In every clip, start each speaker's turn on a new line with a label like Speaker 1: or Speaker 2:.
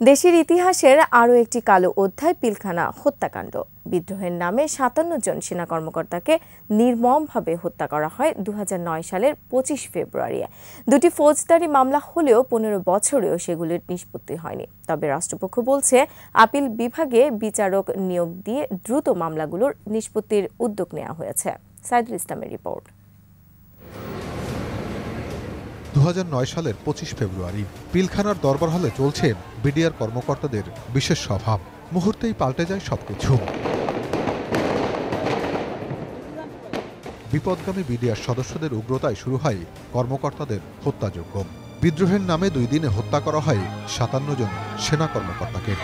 Speaker 1: দেশের ইতিহাসের আরও একটি কালো অধ্যায়, পিলখানা হত্যাকাণ্ড। বিদ্রোহের নামে সাতান্ন জন সেনা কর্মকর্তাকে নির্মমভাবে হত্যা করা হয় দু হাজার নয় সালের পঁচিশ ফেব্রুয়ারি দুটি ফৌজদারি মামলা হলেও পনেরো বছরেও সেগুলির নিষ্পত্তি হয়নি। তবে রাষ্ট্রপক্ষ বলছে, আপিল বিভাগে বিচারক নিয়োগ দিয়ে দ্রুত মামলাগুলোর নিষ্পত্তির উদ্যোগ নেওয়া হয়েছে। সাইদুল ইসলামের রিপোর্ট।
Speaker 2: সালের পঁচিশ ফেব্রুয়ারি পিলখানার দরবার হলে চলছে বিডিআর কর্মকর্তাদের বিশেষ সভা। মুহূর্তেই পাল্টে যায় সবকিছু। বিপদগামী বিডিআর সদস্যদের উগ্রতায় শুরু হয় কর্মকর্তাদের হত্যাযোগ্য বিদ্রোহের নামে দুই দিনে হত্যা করা হয় সাতান্ন জন সেনা কর্মকর্তাকে।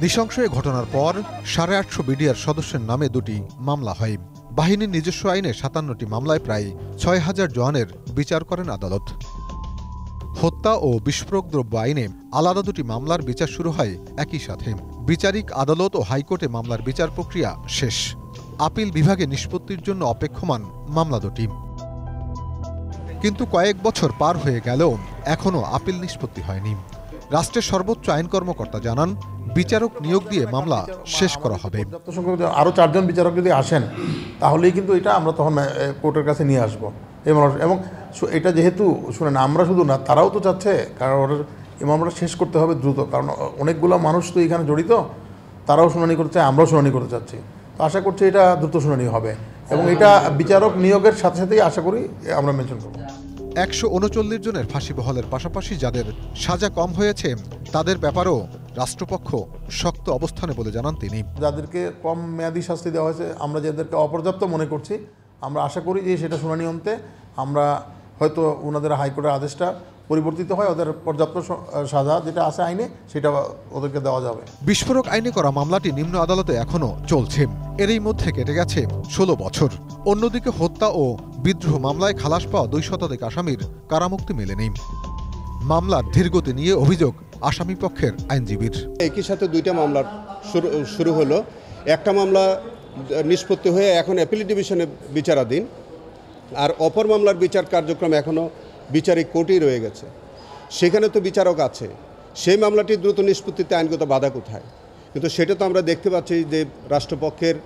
Speaker 2: নৃশংস ঘটনার পর সাড়ে আটশো বিডিআর সদস্যের নামে দুটি মামলা হয়। বাহিনীর নিজস্ব আইনে সাতান্নটি মামলায় প্রায় ছয় হাজার জওয়ানের বিচার করেন আদালত। হত্যা ও বিস্ফোরক দ্রব্য আইনে আলাদা দুটি মামলার বিচার শুরু হয় একই সাথে। বিচারিক আদালত ও হাইকোর্টে মামলার বিচার প্রক্রিয়া শেষ। আপিল বিভাগে নিষ্পত্তির জন্য অপেক্ষমান মামলা দুটি। কিন্তু কয়েক বছর পার হয়ে গেলেও এখনও আপিল নিষ্পত্তি হয়নি। রাষ্ট্রের সর্বোচ্চ আইন কর্মকর্তা জানান বিচারক নিয়োগ দিয়ে মামলা শেষ করা হবে।
Speaker 3: আরও চারজন বিচারক যদি আসেন তাহলেই কিন্তু এটা আমরা তখন কোর্টের কাছে নিয়ে আসব। এবং এটা যেহেতু শুনেন আমরা শুধু না তারাও তো চাচ্ছে কারণ এই মামলাটা শেষ করতে হবে দ্রুত। কারণ অনেকগুলো মানুষ তো এখানে জড়িত তারাও শুনানি করতে আমরাও শুনানি করতে চাচ্ছি। তো আশা করছি এটা দ্রুত শুনানি হবে। এবং এটা বিচারক নিয়োগের সাথে সাথেই আশা করি আমরা মেনশন করব।
Speaker 2: একশো উনচল্লিশ জনের ফাঁসি বহলের পাশাপাশি যাদের সাজা কম হয়েছে তাদের ব্যাপারেও রাষ্ট্রপক্ষ শক্ত অবস্থানে বলে জানান তিনি।
Speaker 3: যাদেরকে কম মেয়াদি শাস্তি দেওয়া হয়েছে আমরা যাদেরকে অপর্যাপ্ত মনে করছি আমরা আশা করি যে সেটা শুনানি অন্তে আমরা হয়তো ওনাদের হাইকোর্টের আদেশটা পরিবর্তিত হয় ওদের পর্যাপ্ত সাজা যেটা আছে আইনে সেটা ওদেরকে দেওয়া যাবে।
Speaker 2: বিস্ফোরক আইনে করা মামলাটি নিম্ন আদালতে এখনও চলছে। এরই মধ্যে কেটে গেছে ষোলো বছর। অন্যদিকে হত্যা ও বিদ্রোহ মামলায় খালাস পাওয়া দুই শতাধিক আসামির কারামুক্তি মেলেনি। মামলার ধীরগতি নিয়ে অভিযোগ আসামি পক্ষের আইনজীবীর।
Speaker 4: একই সাথে দুইটা মামলা শুরু শুরু হলো। একটা মামলা নিষ্পত্তি হয়ে এখন অ্যাপিল ডিভিশনে বিচারাধীন আর অপর মামলার বিচার কার্যক্রম এখনও বিচারিক কোর্টেই রয়ে গেছে। সেখানে তো বিচারক আছে সেই মামলাটি দ্রুত নিষ্পত্তিতে আইনগত বাধা কোথায়? কিন্তু সেটা তো আমরা দেখতে পাচ্ছি যে রাষ্ট্রপক্ষের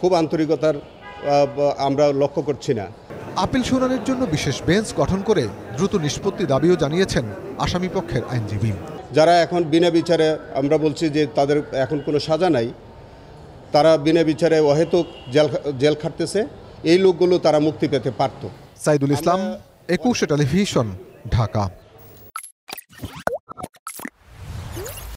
Speaker 4: খুব আন্তরিকতার আমরা লক্ষ্য করছি না।
Speaker 2: আপিল শুনানির জন্য বিশেষ বেঞ্চ গঠন করে দ্রুত নিষ্পত্তি দাবিও জানিয়েছেন আসামি পক্ষের আইনজীবী।
Speaker 4: যারা এখন বিনা বিচারে আমরা বলছি যে তাদের এখন কোনো সাজা নাই তারা বিনা বিচারে অহেতুক জেল জেল খাটতেছে এই লোকগুলো তারা মুক্তি পেতে পারত।
Speaker 2: সাইদুল ইসলাম একুশে টেলিভিশন ঢাকা।